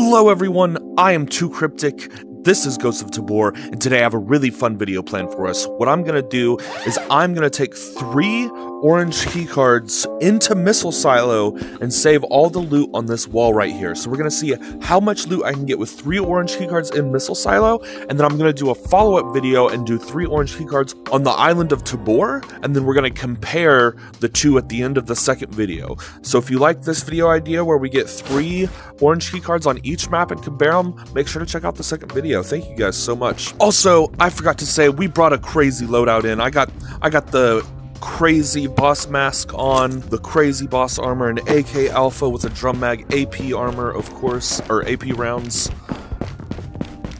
Hello everyone, I am Too Cryptic. This is Ghost of Tabor, and today I have a really fun video planned for us. What I'm gonna do is I'm gonna take three orange keycards into Missile Silo and save all the loot on this wall right here. So we're gonna see how much loot I can get with three orange keycards in Missile Silo, and then I'm gonna do a follow-up video and do three orange keycards on the island of Tabor, and then we're gonna compare the two at the end of the second video. So if you like this video idea where we get three orange keycards on each map and compare them, make sure to check out the second video. Thank you guys so much. Also, I forgot to say we brought a crazy loadout in. I got I got the crazy boss mask on, the crazy boss armor, and AK Alpha with a drum mag, AP armor, of course, or AP rounds.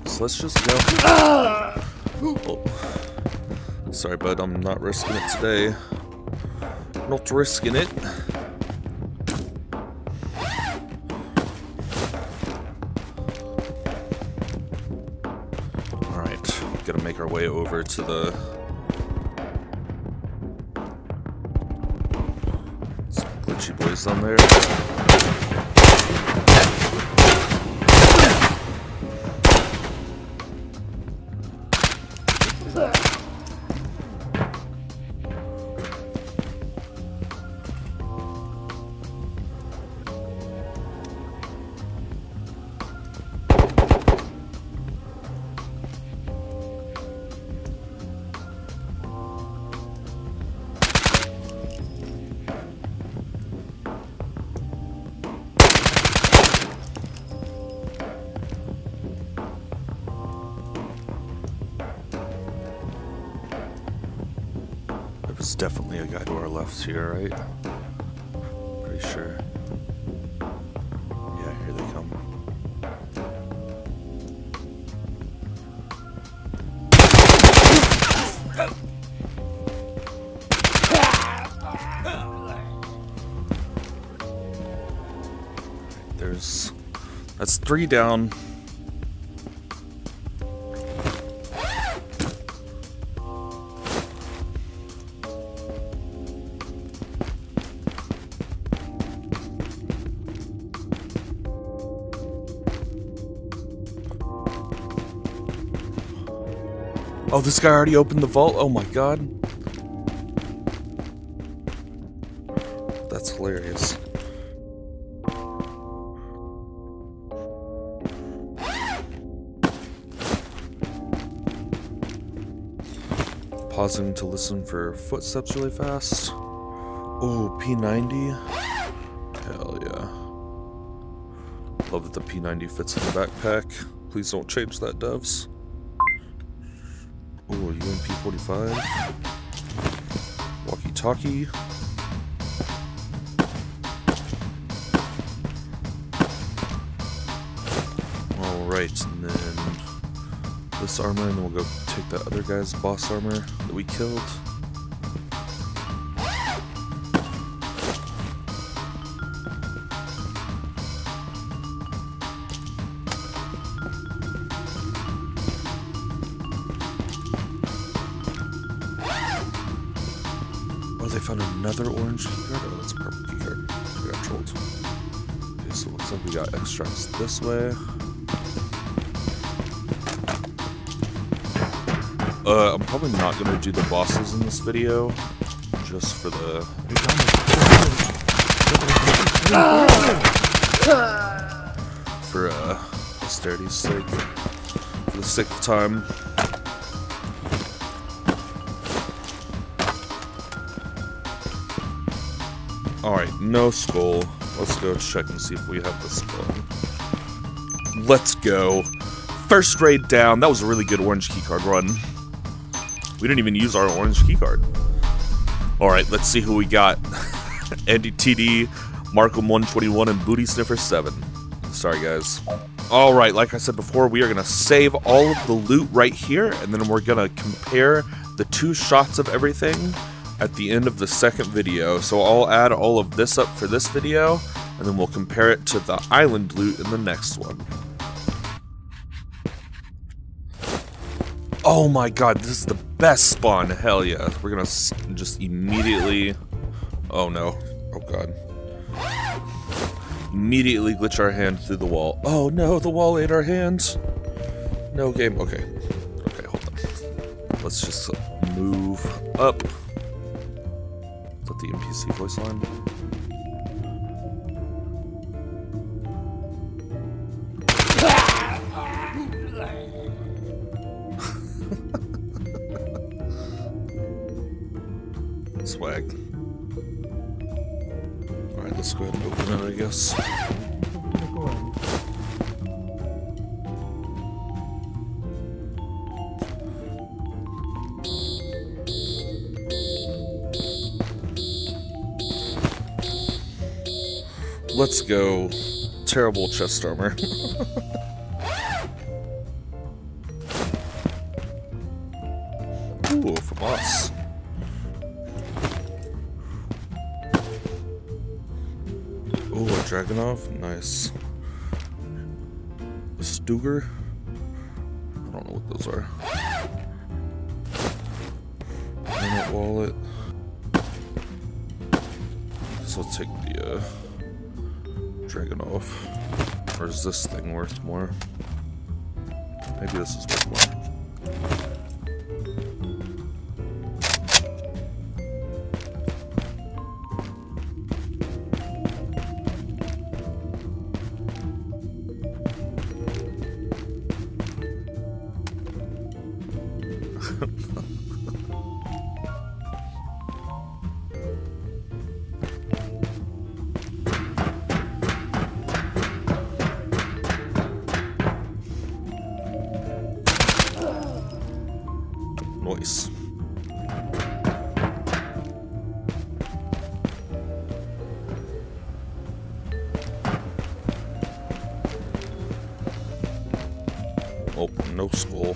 So let's just go. Ah! Oh. Sorry, bud, I'm not risking it today. Not risking it. Alright, gotta make our way over to the on there. Definitely a our left here, right? Pretty sure. Yeah, here they come. There's that's three down. Oh, this guy already opened the vault? Oh my god. That's hilarious. Pausing to listen for footsteps really fast. Oh, P90. Hell yeah. Love that the P90 fits in the backpack. Please don't change that, devs. MP45. Walkie-talkie. Alright, and then this armor, and then we'll go take that other guy's boss armor that we killed. Found another orange keycard? Oh, that's a purple keycard. We got trolled. Okay, so looks like we got extracts this way. Uh, I'm probably not gonna do the bosses in this video, just for the... For, uh, posterity's sake. For the of time. Alright, no skull. Let's go check and see if we have the spawn. Let's go. First raid down. That was a really good orange keycard run. We didn't even use our orange keycard. Alright, let's see who we got. Andy TD, Markham 121, and Booty Sniffer 7. Sorry, guys. Alright, like I said before, we are going to save all of the loot right here, and then we're going to compare the two shots of everything at the end of the second video. So I'll add all of this up for this video, and then we'll compare it to the island loot in the next one. Oh my god, this is the best spawn. Hell yeah. We're gonna just immediately... Oh no. Oh god. immediately glitch our hand through the wall. Oh no, the wall ate our hands! No game. Okay. Okay, hold on. Let's just move up. That the NPC voice line? Swag. Alright, let's go ahead and open it, I guess. Let's go. Terrible chest armor. Ooh, from us. Ooh, a Dragunov? Nice. A Stuger? I don't know what those are. Wallet. So I'll take the uh, Dragunov. Or is this thing worth more? Maybe this is worth more. Oh, no skull.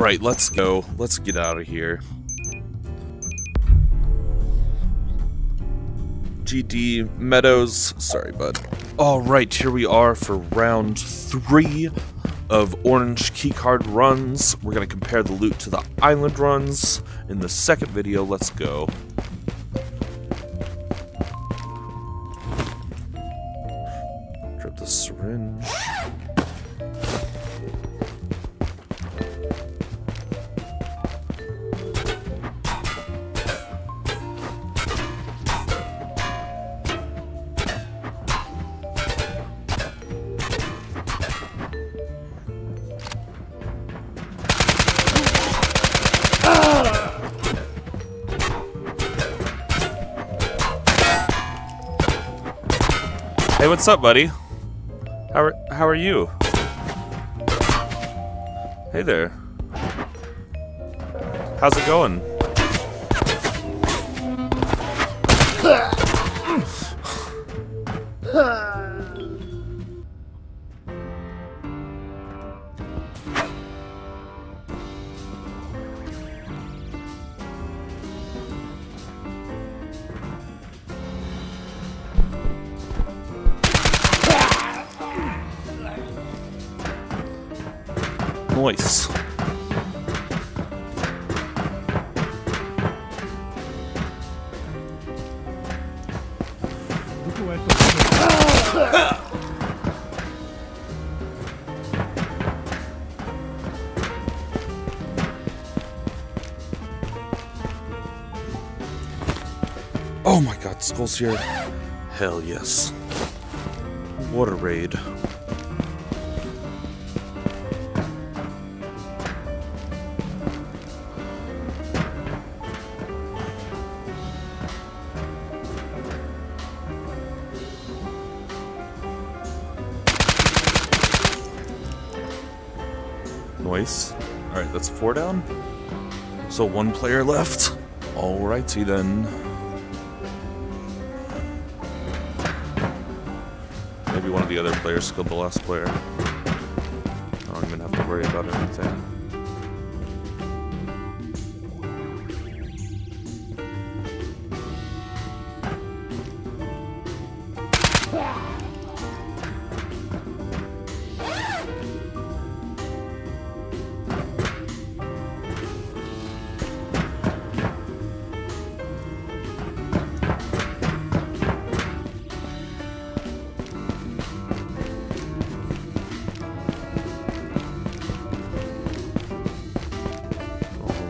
All right, let's go. Let's get out of here. GD Meadows. Sorry, bud. All right, here we are for round three of orange keycard runs. We're going to compare the loot to the island runs. In the second video, let's go. Drop the syringe. What's up, buddy? How are how are you? Hey there. How's it going? Nice. Oh my god, Skull's here. Hell yes. What a raid. Alright, that's four down. So one player left. Alrighty then. Maybe one of the other players killed the last player. I don't even have to worry about anything.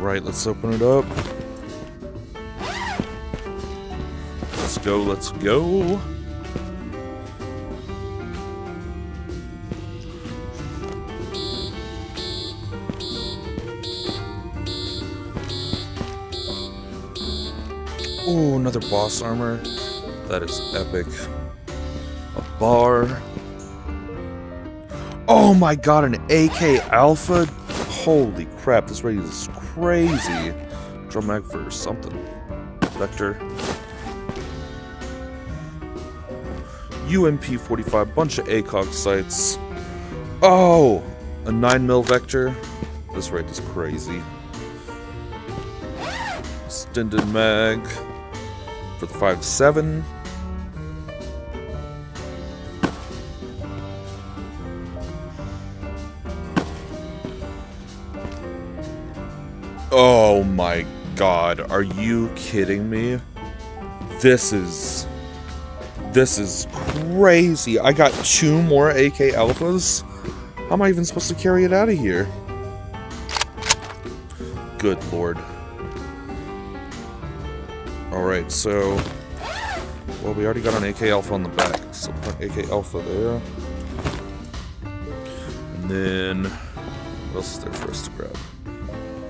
Alright, let's open it up. Let's go, let's go. Oh, another boss armor. That is epic. A bar. Oh my god, an AK Alpha? Holy crap, this raid is crazy. Drum mag for something. Vector. UMP 45, bunch of ACOG sights. Oh! A 9 mil vector. This raid is crazy. Extended mag for the 5.7. Oh my god, are you kidding me? This is... This is crazy. I got two more AK Alphas? How am I even supposed to carry it out of here? Good lord. Alright, so... Well, we already got an AK Alpha on the back, so put AK Alpha there. And then... What else is there for us to grab?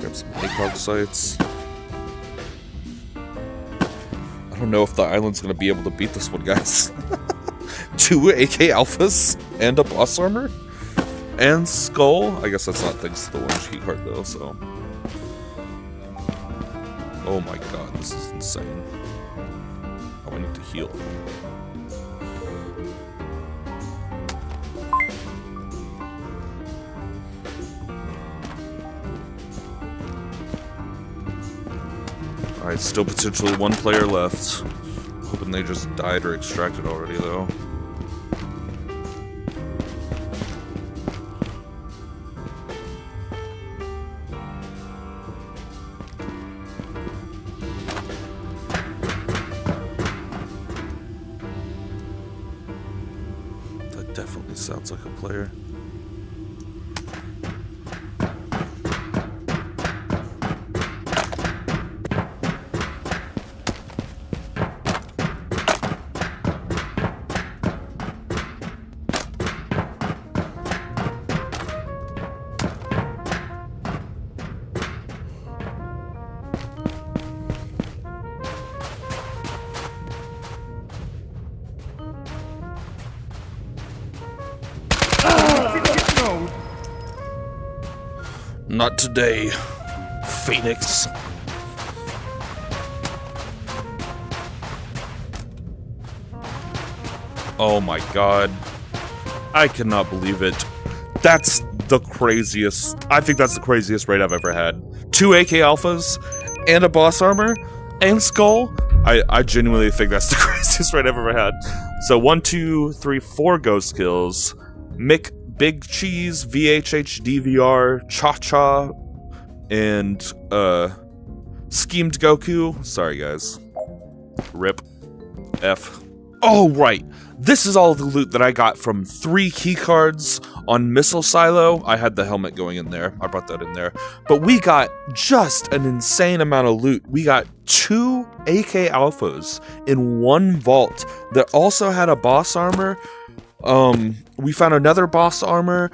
Grab some ACOG sights. I don't know if the island's gonna be able to beat this one, guys. Two AK Alphas and a boss armor? And skull? I guess that's not thanks to the orange key card though, so... Oh my god, this is insane. Oh, I need to heal. Alright, still potentially one player left. Hoping they just died or extracted already, though. Not today, Phoenix. Oh my god. I cannot believe it. That's the craziest. I think that's the craziest raid I've ever had. Two AK Alphas and a boss armor and skull. I, I genuinely think that's the craziest raid I've ever had. So one, two, three, four ghost kills. Mick Big Cheese, VHH DVR, Cha Cha, and uh, Schemed Goku. Sorry, guys. Rip. F. Oh, right. This is all the loot that I got from three keycards on Missile Silo. I had the helmet going in there. I brought that in there. But we got just an insane amount of loot. We got two AK Alphas in one vault that also had a boss armor um, we found another boss armor.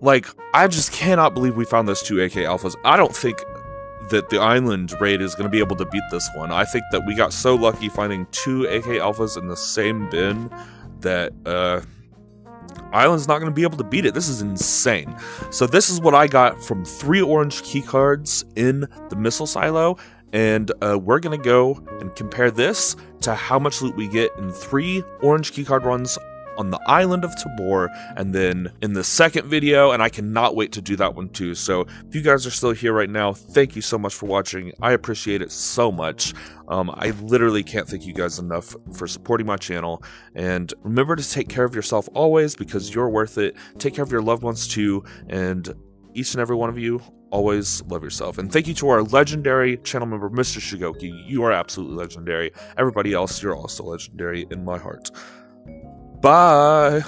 Like, I just cannot believe we found those two AK Alphas. I don't think that the island raid is going to be able to beat this one. I think that we got so lucky finding two AK Alphas in the same bin that, uh, Island's not going to be able to beat it. This is insane. So this is what I got from three orange key cards in the missile silo. And uh, we're going to go and compare this to how much loot we get in three orange keycard runs on the island of Tabor and then in the second video and I cannot wait to do that one too. So if you guys are still here right now, thank you so much for watching. I appreciate it so much. Um, I literally can't thank you guys enough for supporting my channel and remember to take care of yourself always because you're worth it. Take care of your loved ones too and each and every one of you always love yourself. And thank you to our legendary channel member, Mr. Shigoki. You are absolutely legendary. Everybody else, you're also legendary in my heart. Bye.